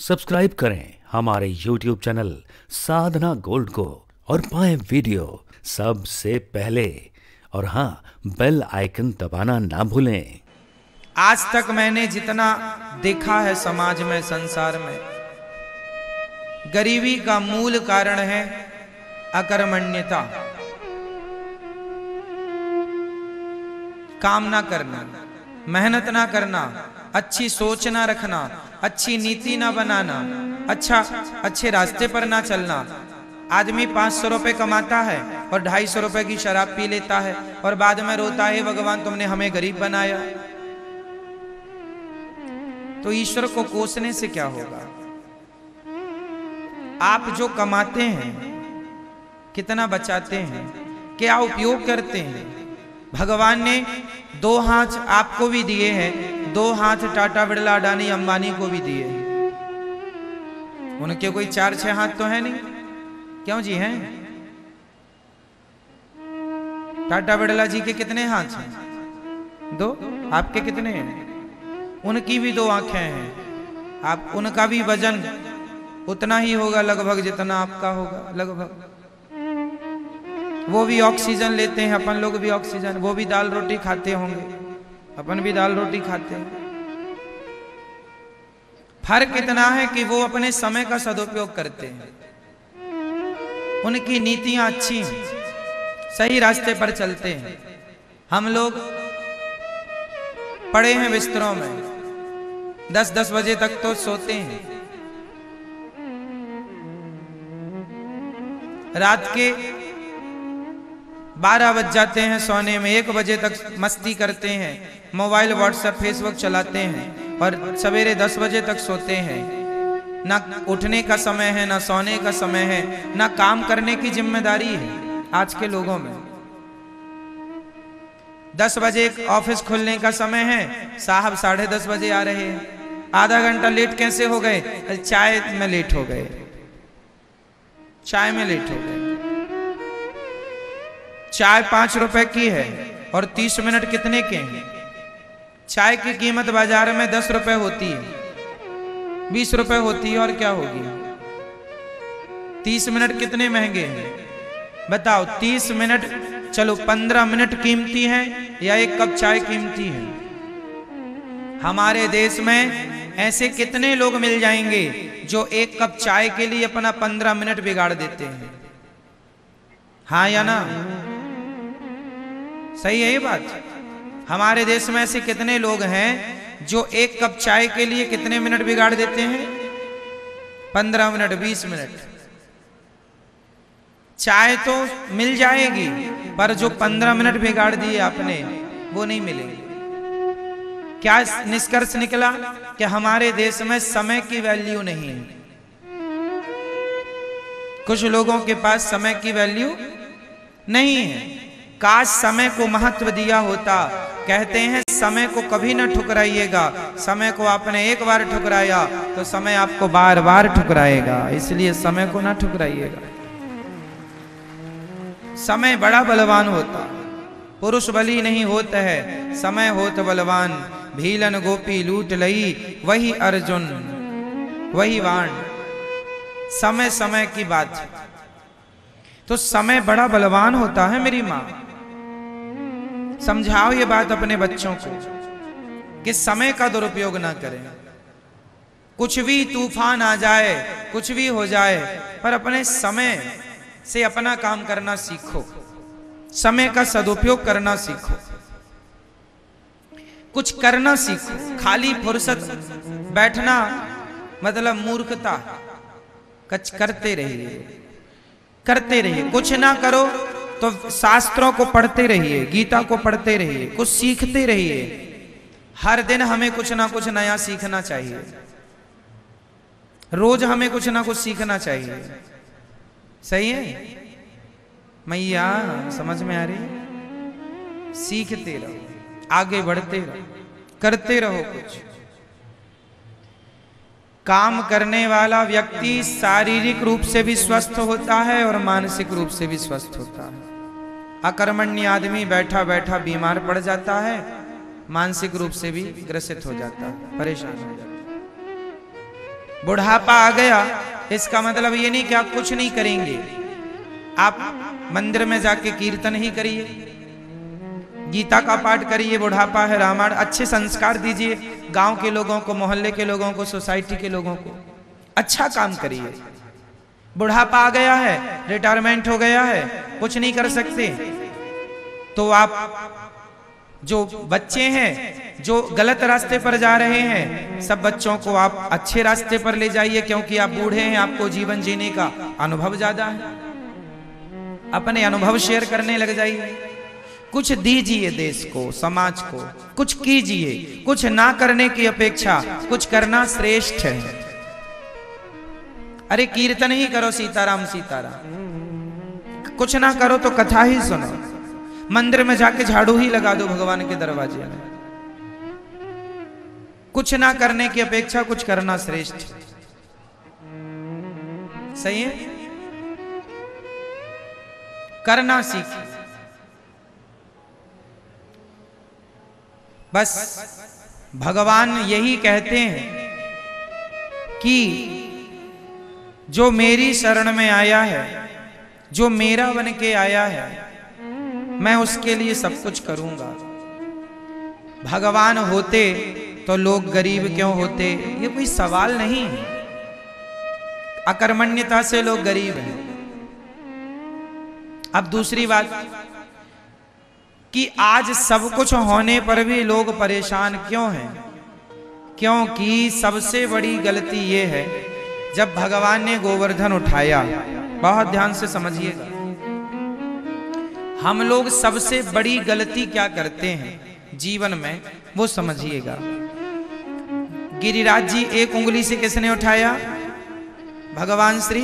Subscribe करें हमारे YouTube channel साधना gold को और पाए वीडियो सबसे पहले। और हाँ बेल आइकन दबाना ना भूलें। आज तक मैंने जितना देखा है समाज में, संसार में, गरीबी का मूल कारण है अकर्मण्यता। काम ना करना, मेहनत ना करना अच्छी सोच ना रखना, अच्छी नीति ना बनाना अच्छा अच्छे रास्ते पर ना चलना। आदमी पाँच सौ रुपए कमाता है और ढाई सौ रुपए की शराब पी लेता है और बाद में रोता है भगवान, तुमने हमें गरीब बनाया। तो ईश्वर को कोसने से क्या होगा? आप जो कमाते हैं, कितना बचाते हैं, क्या उपयोग करते हैं? भगवान ने दो हाथ आपको भी दिए हैं दो हाथ टाटा बिड़ला अडानी, अंबानी को भी दिए उनके कोई चार, छह हाथ तो है नहीं। क्यों जी हैं? टाटा बिड़ला जी के कितने हाथ हैं? दो? आपके कितने हैं? उनकी भी दो आँखें हैं। आप, उनका भी वज़न उतना ही होगा लगभग जितना आपका होगा, लगभग। वो भी ऑक्सीजन लेते हैं, अपन लोग भी ऑक्सीजन, वो भी दाल रोटी खाते होंगे। अपन भी दाल रोटी खाते हैं। फ़र्क इतना है कि वो अपने समय का सदुपयोग करते हैं। उनकी नीतियाँ अच्छी हैं, सही रास्ते पर चलते हैं। हम लोग पड़े हैं बिस्तरों में। दस दस बजे तक तो सोते हैं। रात के बारह बज जाते हैं, सोने में एक बजे तक मस्ती करते हैं। मोबाइल, व्हाट्सएप, फेसबुक चलाते हैं और सवेरे दस बजे तक सोते हैं। ना उठने का समय है, ना सोने का समय है, ना काम करने की ज़िम्मेदारी है आज के लोगों में। दस बजे ऑफ़िस खुलने का समय है, साहब साढ़े दस बजे आ रहे हैं। आधा घंटा लेट कैसे हो गए? चाय में लेट हो गए। चाय में लेट हो गए। चाय पाँच रुपए की है और तीस मिनट कितने के हैं? चाय की कीमत बाज़ार में दस रुपए होती है। बीस रुपए होती है और क्या होगी? तीस मिनट कितने महँगे हैं? बताओ, तीस मिनट, चलो, पंद्रह मिनट कीमती है या एक कप चाय कीमती है? हमारे देश में ऐसे कितने लोग मिल जाएँगे जो एक कप चाय के लिए अपना पंद्रह मिनट बिगाड़ देते हैं? हाँ या ना? सही है ये बात? हमारे देश में ऐसे कितने लोग हैं जो एक कप चाय के लिए कितने मिनट बिगाड़ देते हैं? पंद्रह मिनट, बीस मिनट। चाय तो मिल जाएगी, पर जो पंद्रह मिनट बिगाड़ दिए आपने, वो नहीं मिलेगी। क्या निष्कर्ष निकला कि हमारे देश में समय की वैल्यू नहीं है? कुछ लोगों के पास समय की वैल्यू नहीं है। काश समय को महत्व दिया होता। कहते हैं, समय को कभी ना ठुकराइएगा। समय को आपने एक बार ठुकराया तो समय आपको बार बार ठुकराएगा। इसलिए समय को ना ठुकराइएगा। समय बड़ा बलवान होता। पुरुष बली नहीं होता है, समय होत बलवान। भीलन गोपी लूट लई, वही अर्जुन, वही वाण। समय समय की बात। तो समय बड़ा बलवान होता है मेरी माँ। समझाओ ये बात अपने बच्चों को कि समय का दुरुपयोग ना करें। कुछ भी तूफ़ान आ जाए, कुछ भी हो जाए, पर अपने समय से अपना काम करना सीखो। समय का सदुपयोग करना सीखो। कुछ करना सीखो। खाली फुर्सत बैठना मतलब मूर्खता। कच, करते रहिए। करते रहिए। कुछ ना करो तो शास्त्रों को पढ़ते रहिए, गीता को पढ़ते रहिए, कुछ सीखते रहिए। हर दिन हमें कुछ ना कुछ नया सीखना चाहिए। रोज हमें कुछ ना कुछ सीखना चाहिए। सही है? मैया, समझ में आ रही सीखते रहो, आगे बढ़ते रहो, करते रहो कुछ। काम करने वाला व्यक्ति शारीरिक रूप से भी स्वस्थ होता है और मानसिक रूप से भी स्वस्थ होता है। अकर्मण्य आदमी बैठा बैठा बीमार पड़ जाता है, मानसिक रूप से भी ग्रसित हो जाता है, परेशान हो जाता बुढ़ापा आ गया, इसका मतलब ये नहीं कि आप कुछ नहीं करेंगे। आप मंदिर में जाके कीर्तन ही करिए। गीता का पाठ करिए, बुढ़ापा है, रामायण, अच्छे संस्कार दीजिए। गाँव के लोगों को, मोहल्ले के लोगों को, सोसाइटी के लोगों को। अच्छा काम करिए। बुढ़ापा आ गया है रिटायरमेंट हो गया है, कुछ नहीं कर सकते। तो आप जो बच्चे हैं, जो गलत रास्ते पर जा रहे हैं, सब बच्चों को आप अच्छे रास्ते पर ले जाइए, क्योंकि आप बूढ़े हैं, आपको जीवन जीने का अनुभव ज़्यादा है। अपने अनुभव शेयर करने लग जाइए। कुछ दीजिए देश को, समाज को, कुछ कीजिए, कुछ ना करने की अपेक्षा, कुछ करना श्रेष्ठ है। अरे कीर्तन ही करो सीताराम सीताराम। कुछ ना करो तो कथा ही सुनो। मंदिर में जाके झाड़ू ही लगा दो भगवान के दरवाजे में। कुछ ना करने की अपेक्षा कुछ करना श्रेष्ठ। सही है? करना सीख। बस, भगवान यही कहते हैं कि जो मेरी शरण में आया है, जो मेरा बन के आया है, मैं उसके लिए सब कुछ करूँगा। भगवान होते तो लोग गरीब क्यों होते? ये कोई सवाल नहीं है। अकर्मण्यता से लोग गरीब हैं। अब दूसरी बात, कि आज सब कुछ होने पर भी लोग परेशान क्यों हैं? क्योंकि सबसे बड़ी गलती ये है जब भगवान ने गोवर्धन उठाया, बहुत ध्यान से समझिएगा हम लोग सबसे बड़ी गलती क्या करते हैं जीवन में, वो समझिएगा। गिरिराज जी, एक उंगली से किसने उठाया? भगवान श्री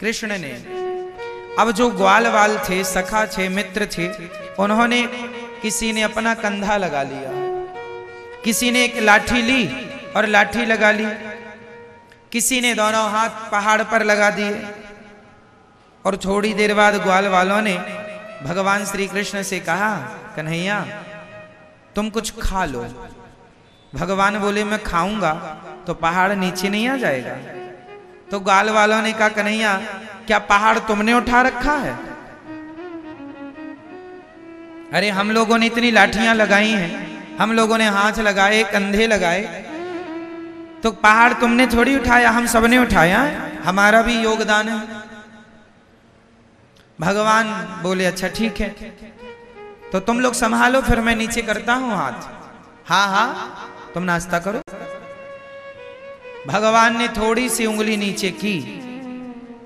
कृष्ण ने। अब जो ग्वाल वाल थे, सखा थे, मित्र थे, उन्होंने किसी ने अपना कंधा लगा लिया। किसी ने एक लाठी ली और लाठी लगा ली। किसी ने दोनों हाथ पहाड़ पर लगा दिए। और थोड़ी देर बाद ग्वाल वालों ने भगवान श्री कृष्ण से कहा, कन्हैया, तुम कुछ खा लो। भगवान बोले, मैं खाऊँगा तो पहाड़ नीचे नहीं आ जाएगा। तो ग्वाल वालों ने कहा, कन्हैया, क्या पहाड़ तुमने उठा रखा है? अरे, हम लोगों ने इतनी लाठियाँ लगाई हैं, हम लोगों ने हाथ लगाए, कंधे लगाए तो पहाड़ तुमने थोड़ी उठाया, हम सबने उठाया। हमारा भी योगदान है। भगवान बोले अच्छा ठीक है। तो तुम लोग संभालो, फिर मैं नीचे करता हूँ हाथ। हाँ हाँ तुम नाश्ता करो। भगवान ने थोड़ी सी उंगली नीचे की।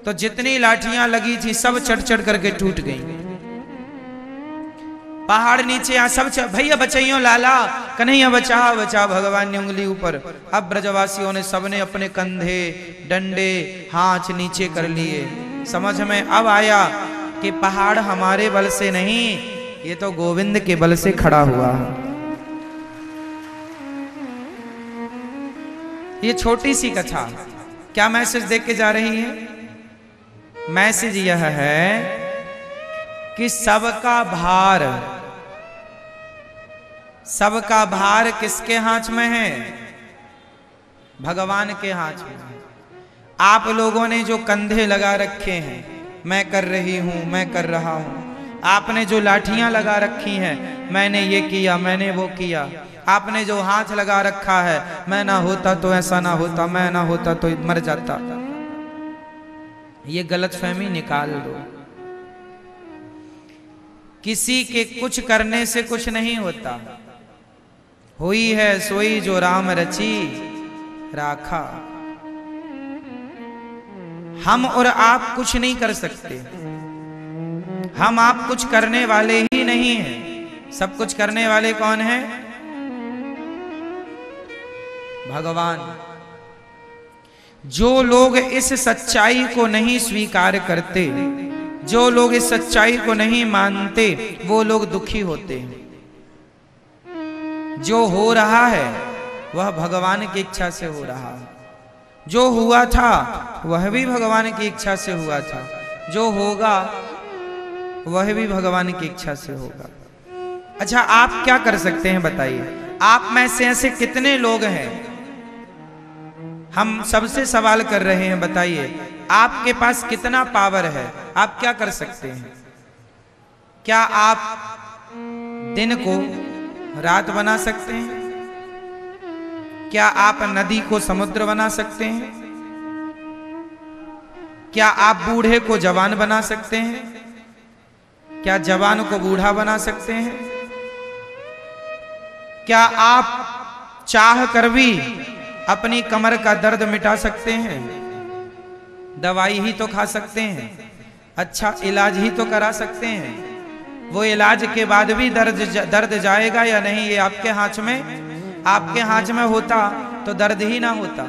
तो जितनी लाठियाँ लगी थी, सब चढ़ चढ़ करके टूट गई। पहाड़ नीचे आ, सब भैया बचाइयो लाला, कन्हैया बचा बचा भगवान ने उंगली ऊपर। अब ब्रजवासियों ने सबने अपने कंधे, डंडे, हाथ नीचे कर लिए। समझ में अब आया कि पहाड़ हमारे बल से नहीं, ये तो गोविंद के बल से खड़ा हुआ। ये छोटी सी कथा। क्या मैसेज देख के जा रही है? मैसेज यह है कि सबका भार सबका भार किसके हाथ में है? भगवान के हाथ में। आप लोगों ने जो कंधे लगा रखे हैं, मैं कर रही हूँ, मैं कर रहा हूँ। आपने जो लाठियाँ लगा रखी हैं, मैंने ये किया, मैंने वो किया। आपने जो हाथ लगा रखा है, मैं ना होता तो ऐसा ना होता, मैं ना होता तो मर जाता। ये गलत फहमी निकाल दो। किसी के कुछ करने से कुछ नहीं होता। हुई है सोई जो राम रची, राखा। हम और आप कुछ नहीं कर सकते। हम आप कुछ करने वाले ही नहीं हैं। सब कुछ करने वाले कौन है? भगवान। जो लोग इस सच्चाई को नहीं स्वीकार करते, जो लोग इस सच्चाई को नहीं मानते, वो लोग दुखी होते हैं। जो हो रहा है, वह भगवान की इच्छा से हो रहा। है जो हुआ था, वह भी भगवान की इच्छा से हुआ था। जो होगा, वह भी भगवान की इच्छा से होगा। अच्छा आप क्या कर सकते हैं बताइए? आप में से ऐसे कितने लोग हैं? हम सबसे सवाल कर रहे हैं, बताइए। आपके पास कितना पावर है? आप क्या कर सकते हैं? क्या आप दिन को रात बना सकते हैं? क्या आप नदी को समुद्र बना सकते हैं? क्या आप बूढ़े को जवान बना सकते हैं? क्या जवान को बूढ़ा बना सकते हैं? क्या आप चाह कर भी अपनी कमर का दर्द मिटा सकते हैं? दवाई ही तो खा सकते हैं। अच्छा इलाज ही तो करा सकते हैं। वो इलाज के बाद भी दर्द दर्द जाएगा या नहीं, ये आपके हाथ में? आपके हाथ में होता तो दर्द ही ना होता।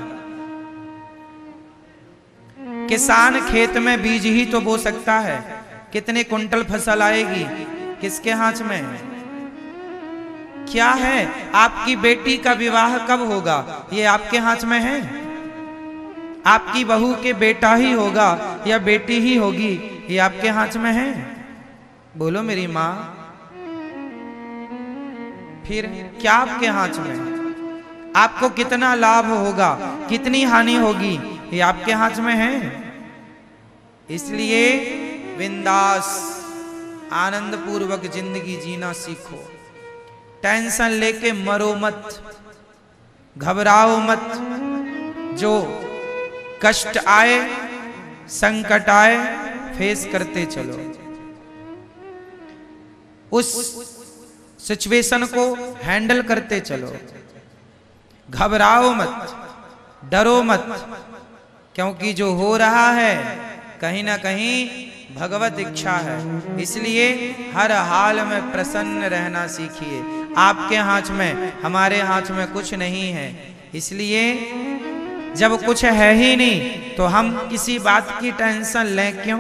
किसान खेत में बीज ही तो बो सकता है। कितने कुंटल फ़सल आएगी? किसके हाथ में? क्या है? आपकी बेटी का विवाह कब होगा? ये आपके हाथ में है? आपकी बहू के बेटा ही होगा या बेटी ही होगी? ये आपके हाथ में है? बोलो मेरी माँ। फिर क्या आपके हाथ में? आपको कितना लाभ होगा, कितनी हानि होगी, ये आपके हाथ में है? इसलिए बिंदास आनंद पूर्वक ज़िंदगी जीना सीखो। टेंशन लेके मरो मत, घबराओ मत। जो कष्ट आए, संकट आए, फेस करते चलो। उस सिचुएशन को हैंडल करते चलो। घबराओ मत, डरो मत, क्योंकि जो हो रहा है, कहीं ना कहीं भगवत इच्छा है। इसलिए हर हाल में प्रसन्न रहना सीखिए। आपके हाथ में, हमारे हाथ में कुछ नहीं है। इसलिए जब कुछ है ही नहीं तो हम किसी बात की टेंशन लें क्यों?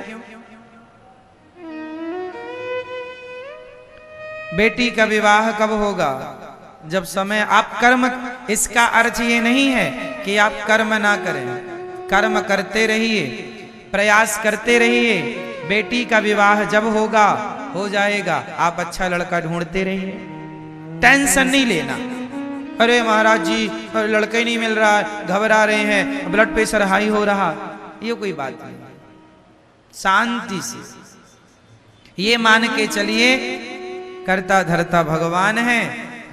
बेटी का विवाह कब होगा? जब समय आप कर्म, इसका अर्थ ये नहीं है कि आप कर्म ना करें। कर्म करते रहिए, प्रयास करते रहिए, बेटी का विवाह जब होगा, हो जाएगा। आप अच्छा लड़का ढूंढते रहिए। टेंशन नहीं लेना। अरे महाराज जी लड़का नहीं मिल रहा, घबरा रहे हैं ब्लड प्रेशर हाई हो रहा। ये कोई बात नहीं। शांति से। ये मान के चलिए करता धरता भगवान है,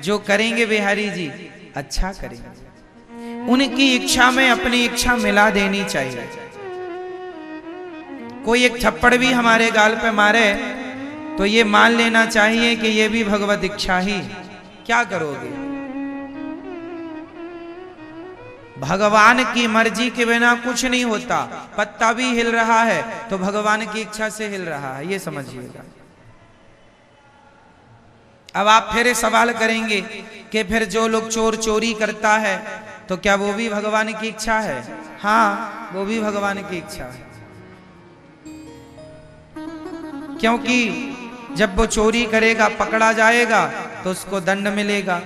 जो करेंगे बिहारी जी अच्छा करेंगे। उनकी इच्छा में अपनी इच्छा मिला देनी चाहिए। कोई एक थप्पड़ भी हमारे गाल पे मारे तो ये मान लेना चाहिए कि ये भी भगवत इच्छा ही। क्या करोगे? भगवान की मर्ज़ी के बिना कुछ नहीं होता। पत्ता भी हिल रहा है तो भगवान की इच्छा से हिल रहा है, ये समझिएगा। अब आप फिर सवाल करेंगे कि फिर जो लोग चोर चोरी करता है तो क्या वो भी भगवान की इच्छा है? हाँ वो भी भगवान की इच्छा है। क्योंकि जब वो चोरी करेगा, पकड़ा जाएगा तो उसको दंड मिलेगा।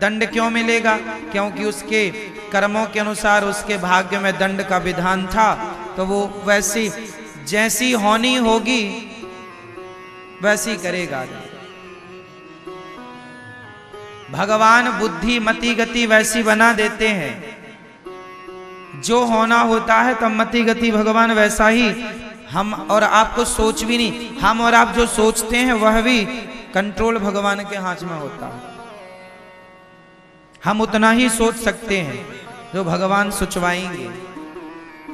दंड क्यों मिलेगा? क्योंकि उसके कर्मों के अनुसार उसके भाग्य में दंड का विधान था। तो वो वैसी, जैसी होनी होगी, वैसी करेगा। भगवान बुद्धि, मति, गति वैसी बना देते हैं। जो होना होता है, तब मति, गति भगवान वैसा ही हम और आपको सोच भी नहीं। हम और आप जो सोचते हैं, वह भी कंट्रोल भगवान के हाथ में होता है। हम उतना ही सोच सकते हैं जो भगवान सोचवाएँगे।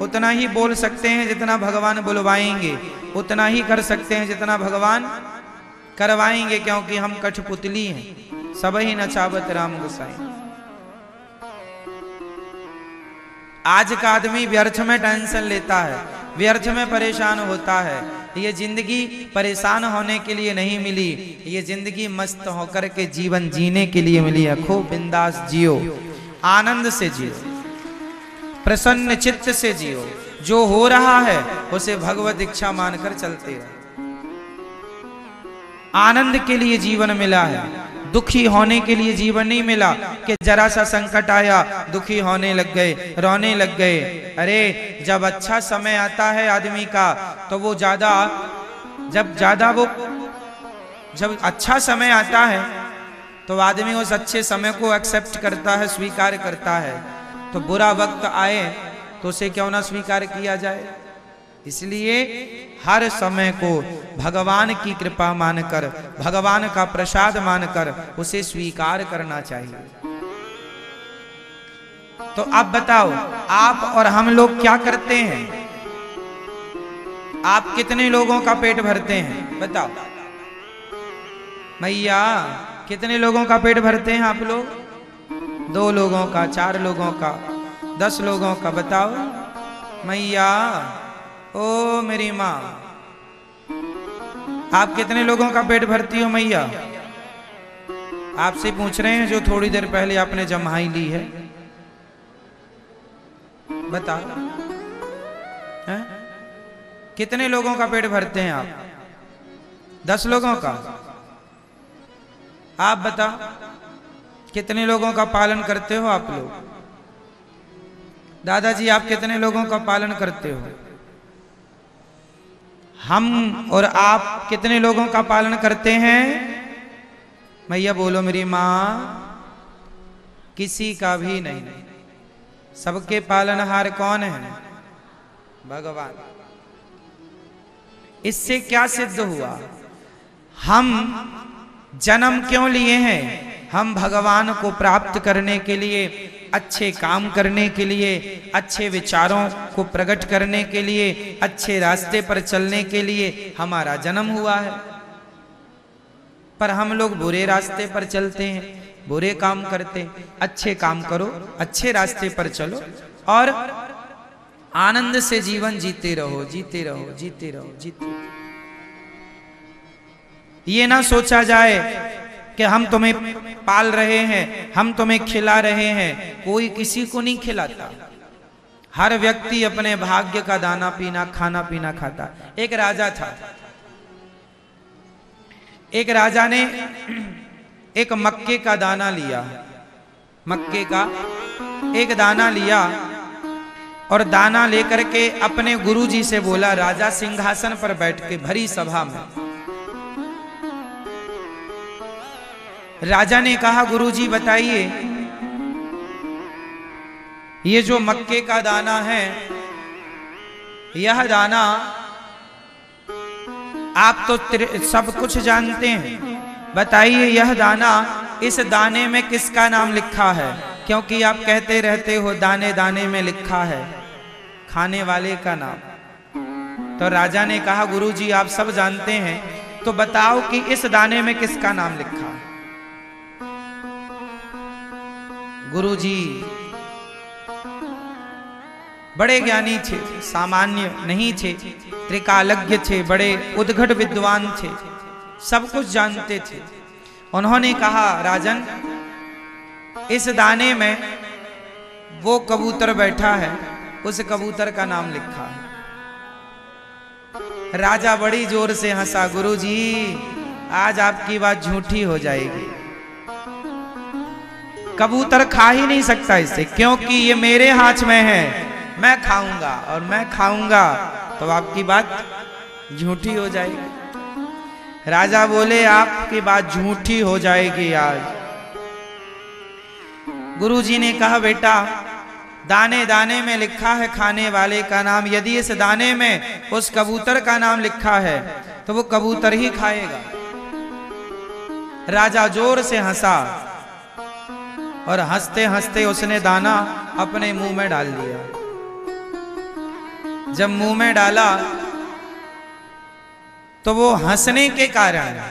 उतना ही बोल सकते हैं जितना भगवान बुलवाएँगे। उतना ही कर सकते हैं जितना भगवान करवाएँगे, क्योंकि हम कठपुतली हैं। सब ही नचावत राम गुसाई। आज का आदमी व्यर्थ में टेंशन लेता है, व्यर्थ में परेशान होता है। ये ज़िंदगी परेशान होने के लिए नहीं मिली, ये ज़िंदगी मस्त होकर के जीवन जीने के लिए मिली है। खूब बिंदास जियो, आनंद से जियो, प्रसन्न चित्त से जियो। जो हो रहा है, उसे भगवत इच्छा मानकर चलते रहे आनंद के लिए जीवन मिला है दुखी होने के लिए जीवन नहीं मिला कि जरा सा संकट आया, दुखी होने लग गए, रोने लग गए। अरे, जब अच्छा समय आता है आदमी का तो वो ज़्यादा, जब ज़्यादा वो, जब अच्छा समय आता है तो आदमी उस अच्छे समय को एक्सेप्ट करता है, स्वीकार करता है। तो बुरा वक्त आए तो उसे क्यों ना स्वीकार किया जाए? इसलिए हर समय को भगवान की कृपा मानकर, भगवान का प्रसाद मानकर उसे स्वीकार करना चाहिए। तो अब बताओ, आप और हम लोग क्या करते हैं? आप कितने लोगों का पेट भरते हैं? बताओ। मैया, कितने लोगों का पेट भरते हैं आप लोग? दो लोगों का, चार लोगों का, दस लोगों का, बताओ। मैया ओ मेरी माँ, आप कितने लोगों का पेट भरती हो मैया? आपसे पूछ रहे हैं जो थोड़ी देर पहले आपने जमाई ली है। बता। है? कितने लोगों का पेट भरते हैं आप? दस लोगों का? आप बता, कितने लोगों का पालन करते हो आप लोग? दादाजी, आप कितने लोगों का पालन करते हो? हम और आप कितने लोगों का पालन करते हैं? मैया बोलो, मेरी माँ, किसी का भी नहीं। सबके पालनहार कौन है? भगवान। इससे क्या सिद्ध हुआ? हम जन्म क्यों लिए हैं? हम भगवान को प्राप्त करने के लिए अच्छे काम करने के लिए, अच्छे विचारों को प्रकट करने के लिए, अच्छे रास्ते पर चलने के लिए हमारा जन्म हुआ है पर हम लोग बुरे रास्ते पर चलते हैं, बुरे काम करते अच्छे काम करो, अच्छे रास्ते पर चलो और आनंद से जीवन जीते रहो जीते रहो जीते रहो, जीते। ये ना सोचा जाए कि हम तुम्हें पाल रहे हैं, हम तुम्हें खिला रहे हैं। कोई किसी को नहीं खिलाता। हर व्यक्ति अपने भाग्य का दाना पीना, खाना पीना खाता। एक राजा था। एक राजा ने एक मक्के का दाना लिया। मक्के का एक दाना लिया और दाना लेकर के अपने गुरुजी से बोला, राजा सिंहासन पर बैठ के भरी सभा में। राजा ने कहा, गुरुजी बताइए, ये जो मक्के का दाना है, यह दाना आप तो सब कुछ जानते हैं। बताइए, यह दाना इस दाने में किसका नाम लिखा है? क्योंकि आप कहते रहते हो, दाने दाने में लिखा है, खाने वाले का नाम। तो राजा ने कहा, गुरुजी, आप सब जानते हैं तो बताओ कि इस दाने में किसका नाम लिखा है गुरुजी, बड़े ज्ञानी थे, सामान्य नहीं थे, त्रिकालज्ञ थे, बड़े उद्घट विद्वान थे, सब कुछ जानते थे। उन्होंने कहा, राजन, इस दाने में वो कबूतर बैठा है, उस कबूतर का नाम लिखा है। राजा बड़ी ज़ोर से हंसा, गुरुजी, आज आपकी बात झूठी हो जाएगी। कबूतर खा ही नहीं सकता इससे, क्योंकि ये मेरे हाथ में है। मैं खाऊँगा और मैं खाऊँगा। तो आपकी बात झूठी हो जाएगी। राजा बोले, आपकी बात झूठी हो जाएगी आज गुरुजी ने कहा, बेटा, दाने दाने में लिखा है खाने वाले का नाम। यदि इस दाने में उस कबूतर का नाम लिखा है तो वो कबूतर ही खाएगा। राजा ज़ोर से हंसा। और हँसते हँसते उसने दाना अपने मुँह में डाल दिया। जब मुँह में डाला तो वो हंसने के कारण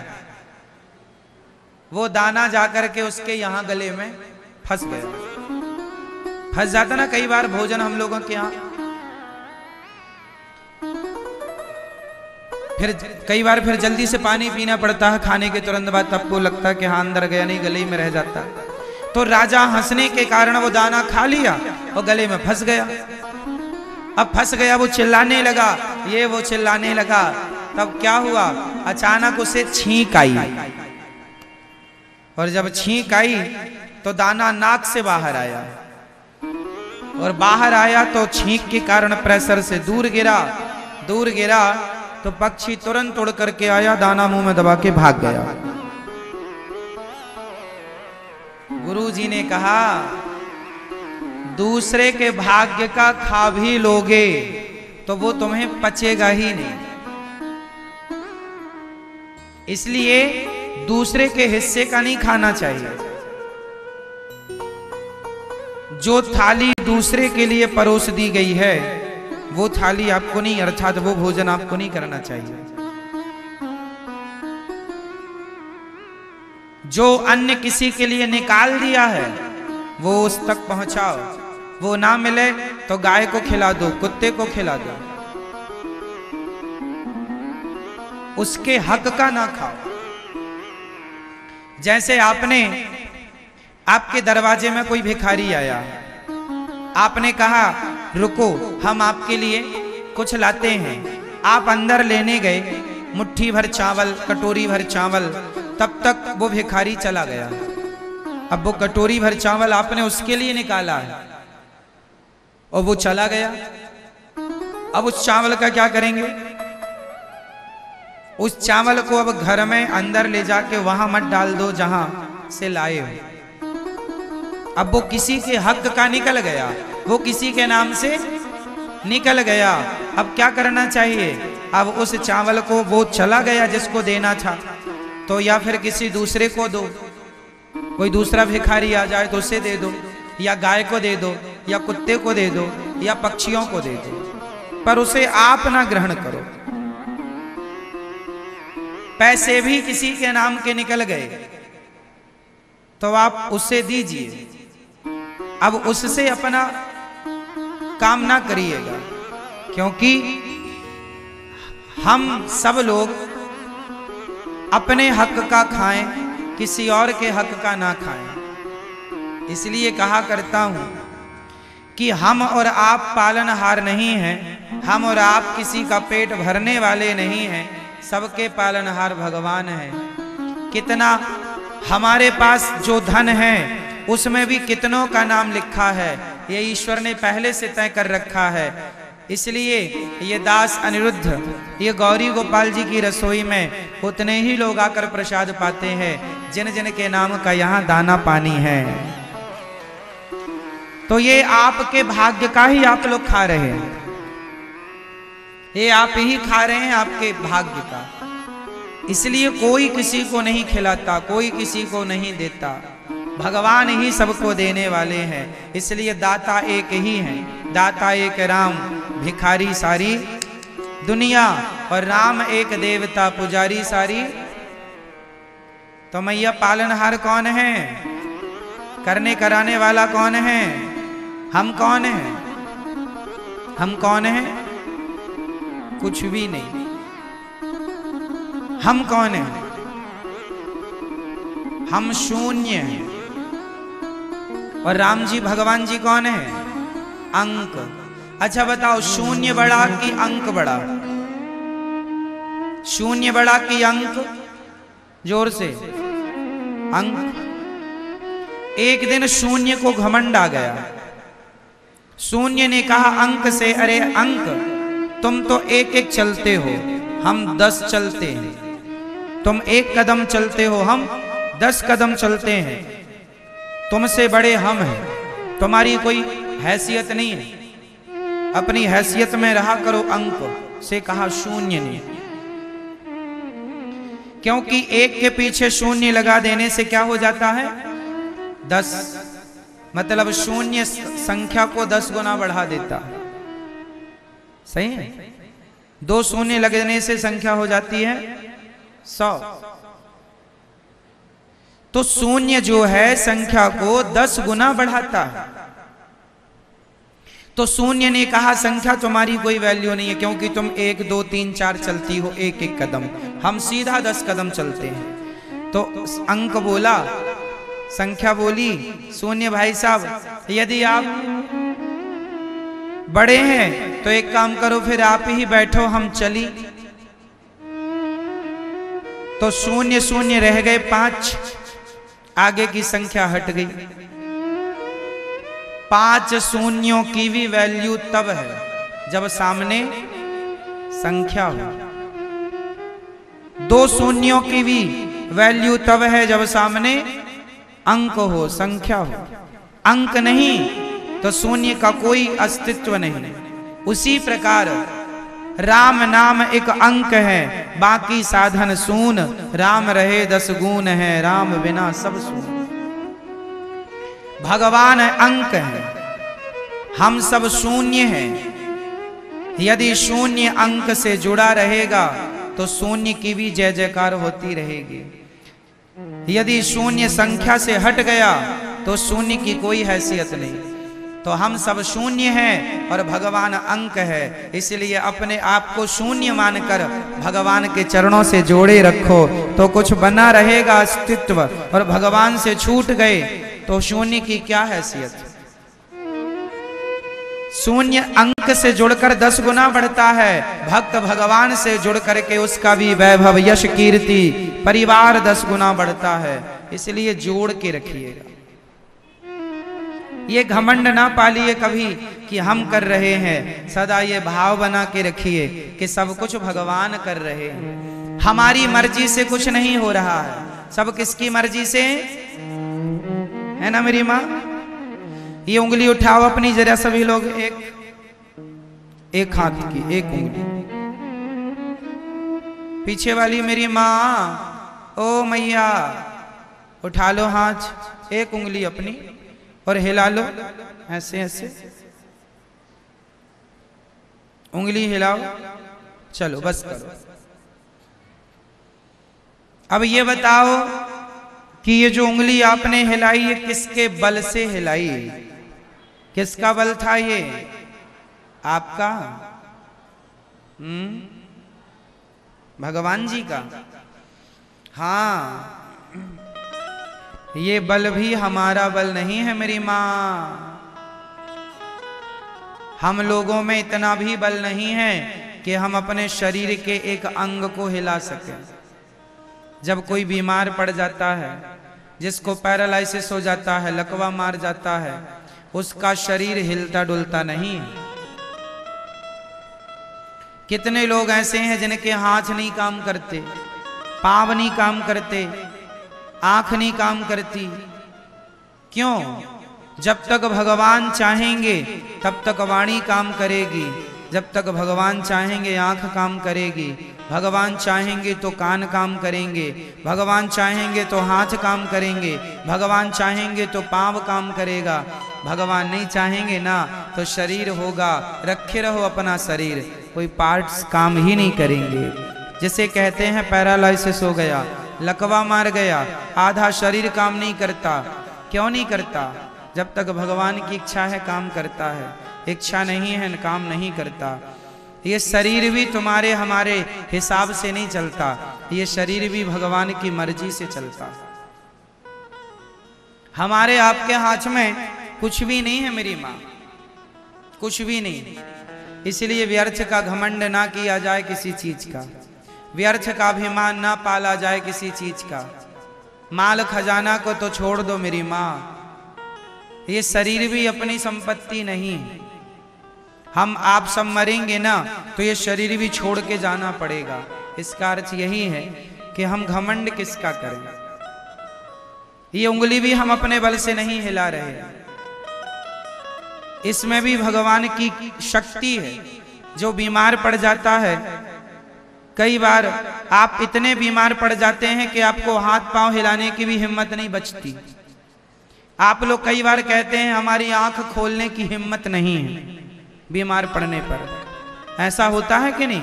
वो दाना जाकर के उसके यहाँ गले में फंस गया। फंस जाता ना, कई बार भोजन हम लोगों के यहाँ। फिर कई बार फिर जल्दी से पानी पीना पड़ता है, खाने के तुरंत बाद तब को लगता है कि हाँ अंदर गया, नहीं, गले में रह जाता। तो राजा हंसने के कारण वो दाना खा लिया और गले में फंस गया। अब फंस गया, वो चिल्लाने लगा, ये वो चिल्लाने लगा। तब क्या हुआ? अचानक उसे छींक आई। और जब छींक आई तो दाना नाक से बाहर आया। और बाहर आया तो छींक के कारण प्रेशर से दूर गिरा। दूर गिरा तो पक्षी तुरंत उड़ करके आया, दाना मुँह में दबा के भाग गया। गुरु जी ने कहा, दूसरे के भाग्य का खा भी लोगे तो वो तुम्हें पचेगा ही नहीं। इसलिए दूसरे के हिस्से का नहीं खाना चाहिए। जो थाली दूसरे के लिए परोस दी गई है, वो थाली आपको नहीं, अर्थात वो भोजन आपको नहीं करना चाहिए। जो अन्य किसी के लिए निकाल दिया है, वो उस तक पहुंचाओ। वो ना मिले तो गाय को खिला दो, कुत्ते को खिला दो। उसके हक का ना खाओ। जैसे आपने, आपके दरवाजे में कोई भिखारी आया। आपने कहा, रुको, हम आपके लिए कुछ लाते हैं। आप अंदर लेने गए, मुट्ठी भर चावल, कटोरी भर चावल तब तक वो भिखारी चला गया। अब वो कटोरी भर चावल आपने उसके लिए निकाला है। और वो चला गया। अब उस चावल का क्या करेंगे? उस चावल को अब घर में अंदर ले जाके वहाँ मत डाल दो जहाँ से लाए हो। अब वो किसी के हक का निकल गया। वो किसी के नाम से निकल गया। अब क्या करना चाहिए? अब उस चावल को वो चला गया जिसको देना था। तो या फिर किसी दूसरे को दो। कोई दूसरा भिखारी आ जाए तो उसे दे दो, या गाय को दे दो, या कुत्ते को दे दो, या पक्षियों को दे दो। पर उसे आप ना ग्रहण करो। पैसे भी किसी के नाम के निकल गए तो आप उसे दीजिए। अब उससे अपना काम ना करिएगा, क्योंकि हम सब लोग अपने हक का खाएँ, किसी और के हक का ना खाएँ। इसलिए कहा करता हूँ कि हम और आप पालनहार नहीं हैं, हम और आप किसी का पेट भरने वाले नहीं हैं, सबके पालनहार भगवान है। कितना हमारे पास जो धन है, उसमें भी कितनों का नाम लिखा है, ये ईश्वर ने पहले से तय कर रखा है। इसलिए ये दास अनिरुद्ध, ये गौरी गोपाल जी की रसोई में उतने ही लोग आकर प्रसाद पाते हैं, जिन जिन के नाम का यहाँ दाना पानी है। तो ये आपके भाग्य का ही आप लोग खा रहे हैं। ये आप ही खा रहे हैं आपके भाग्य का। इसलिए कोई किसी को नहीं खिलाता, कोई किसी को नहीं देता। भगवान ही सबको देने वाले हैं। इसलिए दाता एक ही है। दाता एक राम, भिखारी सारी दुनिया और राम एक देवता पुजारी सारी। तो मैया पालनहार कौन है? करने कराने वाला कौन है? हम कौन हैं? हम कौन हैं? कुछ भी नहीं। हम कौन हैं? हम शून्य हैं। और राम जी भगवान जी कौन है? अंक। अच्छा बताओ, शून्य बड़ा कि अंक बड़ा? शून्य बड़ा कि अंक? ज़ोर से। अंक। एक दिन शून्य को घमंड आ गया। शून्य ने कहा, अंक से, अरे अंक, तुम तो एक एक चलते हो। हम दस चलते हैं। तुम एक कदम चलते हो, हम दस कदम चलते हैं। तुमसे बड़े हम हैं। तुम्हारी कोई हैसियत नहीं है। अपनी हैसियत में रहा करो अंक से कहा शून्य ने क्योंकि एक के पीछे शून्य लगा देने से क्या हो जाता है? दस। मतलब शून्य संख्या को दस गुना बढ़ा देता। है सही है? दो शून्य लगने से संख्या हो जाती है सौ। तो शून्य जो है संख्या को दस गुना बढ़ाता। है तो शून्य ने कहा, संख्या तुम्हारी कोई वैल्यू नहीं है, क्योंकि तुम एक, दो, तीन, चार चलती हो एक एक कदम। हम सीधा दस कदम चलते हैं। तो अंक बोला, संख्या बोली, शून्य भाई साहब, यदि आप बड़े हैं तो एक काम करो, फिर आप ही बैठो, हम चली। तो शून्य शून्य रह गए पाँच। आगे की संख्या हट गई। पाँच शून्यों की भी वैल्यू तब है, जब सामने संख्या हो। दो शून्यों की भी वैल्यू तब है, जब सामने अंक हो, संख्या हो। अंक नहीं तो शून्य का कोई अस्तित्व नहीं। उसी प्रकार राम नाम एक अंक है, बाकी साधन सून। राम रहे दस गुण है, राम बिना सब सून। भगवान अंक है, हम सब शून्य हैं। यदि शून्य अंक से जुड़ा रहेगा तो शून्य की भी जय जयकार होती रहेगी। यदि शून्य संख्या से हट गया तो शून्य की कोई हैसियत नहीं। तो हम सब शून्य हैं और भगवान अंक है। इसलिए अपने आप को शून्य मानकर भगवान के चरणों से जोड़े रखो। तो कुछ बना रहेगा अस्तित्व और भगवान से छूट गए। तो शून्य की क्या हैसियत? शून्य अंक से जुड़कर दस गुना बढ़ता है। भक्त भगवान से जुड़ करके उसका भी वैभव, यश, कीर्ति, परिवार दस गुना बढ़ता है। इसलिए जोड़ के रखिएगा। ये घमंड ना पालिए कभी कि हम कर रहे हैं। सदा ये भाव बना के रखिए कि सब कुछ भगवान कर रहे हैं। हमारी मर्ज़ी से कुछ नहीं हो रहा है। सब किसकी मर्ज़ी से? है ना मेरी माँ? ये उंगली उठाओ अपनी, जरा सभी लोग, एक एक हाथ की, एक उंगली। पीछे वाली मेरी माँ, ओ मैया, उठा लो हाथ, एक उंगली अपनी। और हिला लो। ऐसे ऐसे। उंगली हिलाओ। चलो, बस करो। अब ये बताओ कि ये जो उंगली आपने हिलाई, ये किसके बल से हिलाई? किसका बल था ये? आपका? हम्म? भगवान जी का। हाँ। ये बल भी हमारा बल नहीं है मेरी माँ। हम लोगों में इतना भी बल नहीं है कि हम अपने शरीर के एक अंग को हिला सकें। जब कोई बीमार पड़ जाता है, जिसको पैरालाइसिस हो जाता है, लकवा मार जाता है, उसका शरीर हिलता डुलता नहीं है। कितने लोग ऐसे हैं जिनके हाथ नहीं काम करते, पाव नहीं काम करते आँख नहीं काम करती। क्यों? जब तक भगवान चाहेंगे, तब तक वाणी काम करेगी। जब तक भगवान चाहेंगे, आँख काम करेगी। भगवान चाहेंगे तो कान काम करेंगे। भगवान चाहेंगे तो हाथ काम करेंगे। भगवान चाहेंगे तो पाँव काम करेगा। भगवान नहीं चाहेंगे ना तो शरीर होगा। रखे रहो अपना शरीर। कोई पार्ट्स काम ही नहीं करेंगे। जिसे कहते हैं, पैरालाइसिस हो गया। लकवा मार गया। आधा शरीर काम नहीं करता। क्यों नहीं करता? जब तक भगवान की इच्छा है, काम करता है। इच्छा नहीं है, काम नहीं करता। ये शरीर भी तुम्हारे, हमारे हिसाब से नहीं चलता। ये शरीर भी भगवान की मर्ज़ी से चलता। हमारे आपके हाथ में कुछ भी नहीं है मेरी माँ। कुछ भी नहीं। इसलिए व्यर्थ का घमंड ना किया जाए किसी चीज़ का। व्यर्थ का अभिमान ना पाला जाए किसी चीज़ का। माल खजाना को तो छोड़ दो मेरी माँ। ये शरीर भी अपनी संपत्ति नहीं। हम आप सब मरेंगे ना तो ये शरीर भी छोड़ के जाना पड़ेगा। इसका अर्थ यही है कि हम घमंड किसका करें? ये उंगली भी हम अपने बल से नहीं हिला रहे। इसमें भी भगवान की शक्ति है। जो बीमार पड़ जाता है कई बार आप इतने बीमार पड़ जाते हैं कि आपको हाथ पाँव हिलाने की भी हिम्मत नहीं बचती। आप लोग कई बार कहते हैं, हमारी आँख खोलने की हिम्मत नहीं है बीमार पड़ने पर। ऐसा होता है कि नहीं?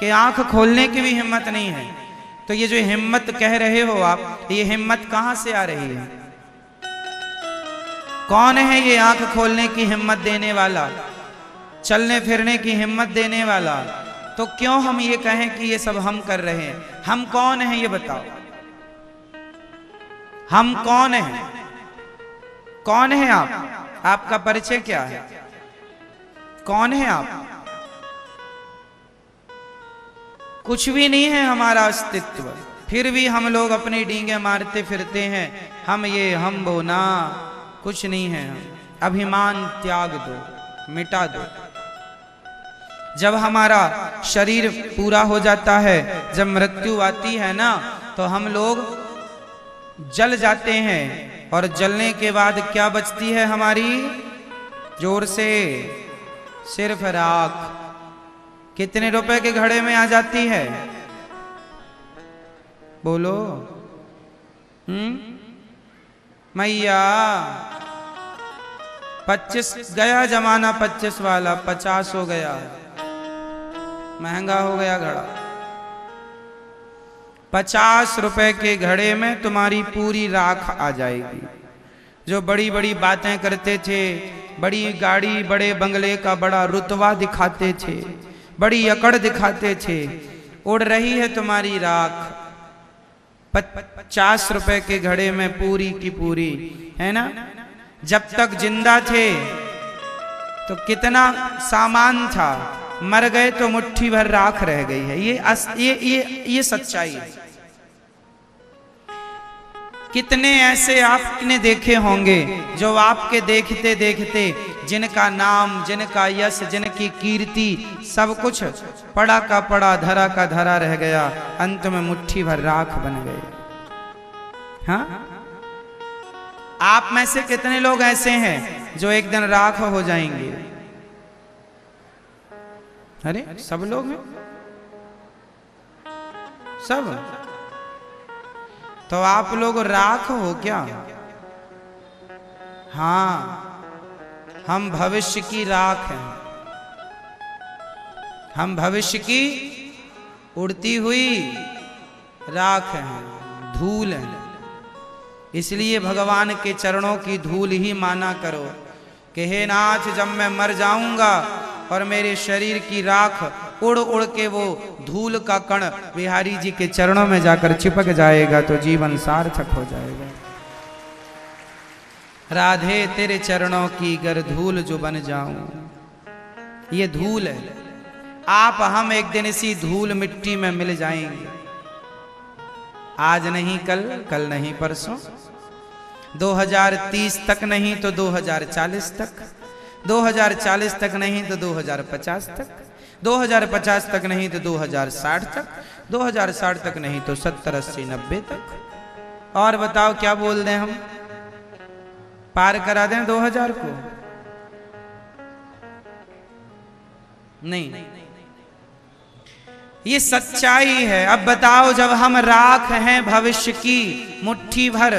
कि आँख खोलने की भी हिम्मत नहीं है। तो ये जो हिम्मत कह रहे हो आप, ये हिम्मत कहाँ से आ रही है? कौन है ये आँख खोलने की हिम्मत देने वाला? चलने फिरने की हिम्मत देने वाला? तो क्यों हम ये कहें कि ये सब हम कर रहे हैं? हम कौन हैं ये बताओ। हम कौन हैं? कौन है आप? आपका परिचय क्या है? कौन है आप? कुछ भी नहीं है हमारा अस्तित्व। फिर भी हम लोग अपनी डींगे मारते फिरते हैं। हम ये हम वो ना। कुछ नहीं है। हम अभिमान त्याग दो, मिटा दो। जब हमारा शरीर पूरा हो जाता है, जब मृत्यु आती है ना तो हम लोग जल जाते हैं। और जलने के बाद क्या बचती है हमारी? ज़ोर से, सिर्फ़ राख। कितने रुपए के घड़े में आ जाती है? बोलो। हम्म? मैया, पच्चीस, गया जमाना पच्चीस वाला, पचास हो गया। महँगा हो गया घड़ा। पचास रुपए के घड़े में तुम्हारी पूरी राख आ जाएगी। जो बड़ी बड़ी बातें करते थे, बड़ी गाड़ी, बड़े बंगले का बड़ा रुतवा दिखाते थे, बड़ी अकड़ दिखाते थे, उड़ रही है तुम्हारी राख। पचास रुपए के घड़े में पूरी की पूरी, है ना? जब तक ज़िंदा थे तो कितना सामान था। मर गए तो मुट्ठी भर राख रह गई है। ये अस, ये ये ये सच्चाई है। कितने ऐसे आपने देखे होंगे जो आपके देखते देखते जिनका नाम जिनका यश जिनकी कीर्ति सब कुछ पड़ा का पड़ा धरा का धरा रह गया। अंत में मुट्ठी भर राख बन गए। हाँ? आप में से कितने लोग ऐसे हैं जो एक दिन राख हो जाएँगे? अरे, सब लोग हैं? सब? तो आप लोग राख हो क्या? हाँ हम भविष्य की राख हैं। हम भविष्य की उड़ती हुई राख हैं, धूल हैं। इसलिए भगवान के चरणों की धूल ही माना करो, कि हे नाथ, जब मैं मर जाऊँगा और मेरे शरीर की राख उड़ उड़ के वो धूल का कण बिहारी जी के चरणों में जाकर चिपक जाएगा तो जीवन सार्थक हो जाएगा। राधे, तेरे चरणों की गर धूल जो बन जाऊँ, ये धूल है। आप, हम एक दिन इसी धूल मिट्टी में मिल जाएँगे। आज नहीं, कल कल नहीं, परसों। 2030 तक नहीं तो 2040 तक। 2040 तक नहीं तो 2050 तक। 2050 तक नहीं तो 2060 तक। 2060 तक नहीं तो 70 अस्सी नब्बे तक। और बताओ क्या बोल दें हम? पार करा दें 2000 को? नहीं। ये सच्चाई है। अब बताओ, जब हम राख हैं भविष्य की, मुट्ठी भर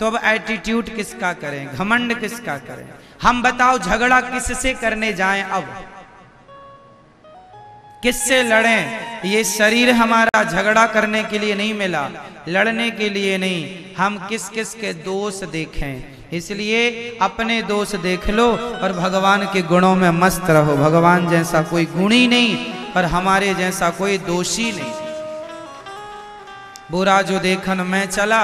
तो अब एटीट्यूड किसका करें? घमंड किसका करें? हम बताओ झगड़ा किससे करने जाएँ अब? किससे लड़ें? ये शरीर हमारा झगड़ा करने के लिए नहीं मिला, लड़ने के लिए नहीं। हम किस किस के दोष देखें? इसलिए अपने दोष देख लो और भगवान के गुणों में मस्त रहो। भगवान जैसा कोई गुणी नहीं और हमारे जैसा कोई दोषी नहीं। बुरा जो देखन मैं चला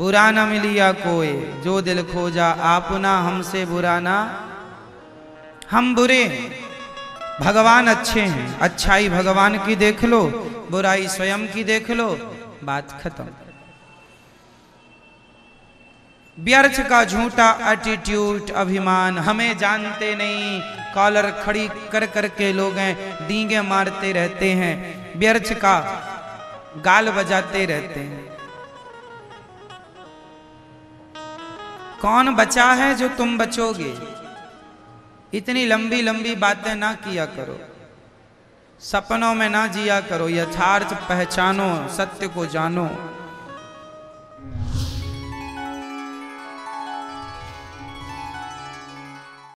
बुरा न मिलिया कोई। जो दिल खोजा, आपना हमसे बुरा ना। हम बुरे भगवान अच्छे हैं। अच्छाई भगवान की देख लो, बुराई स्वयं की देख लो। बात खत्म। व्यर्थ का झूठा एटीट्यूड अभिमान, हमें जानते नहीं। कॉलर खड़ी कर कर के लोग हैं, डींगे मारते रहते हैं। व्यर्थ का गाल बजाते रहते हैं। कौन बचा है जो तुम बचोगे? इतनी लंबी लंबी बातें ना किया करो। सपनों में ना जिया करो। यथार्थ पहचानो, सत्य को जानो।